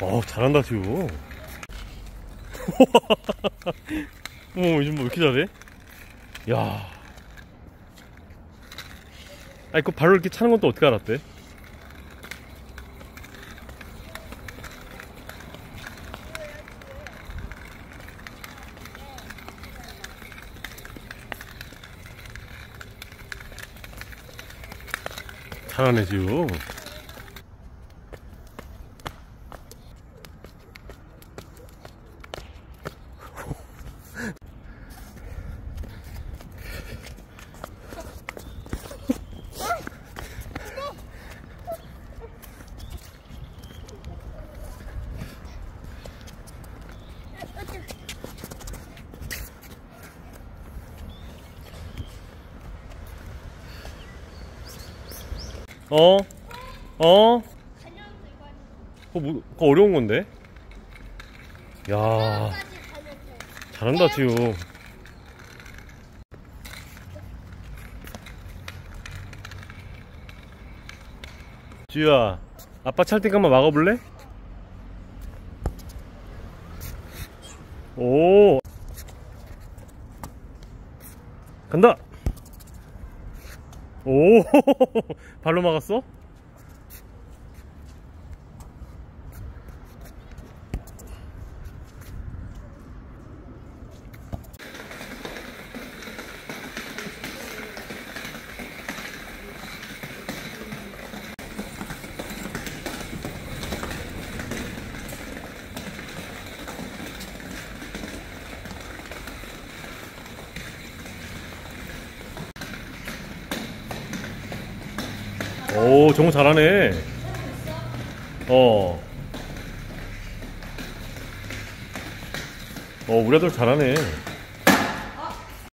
어 잘한다 지우 어머 요즘 뭐왜 이렇게 잘해? 야 아니 그 발로 이렇게 차는 것도 어떻게 알았대? 잘하네 지우 어? 어? 그거, 뭐, 그거 어려운 건데? 야 잘한다 지우 지우야 아빠 찰 테니까 한번 막아볼래? 오 간다 오 발로 막았어? 오, 정우 잘하네. 어. 어, 우리 아들 잘하네.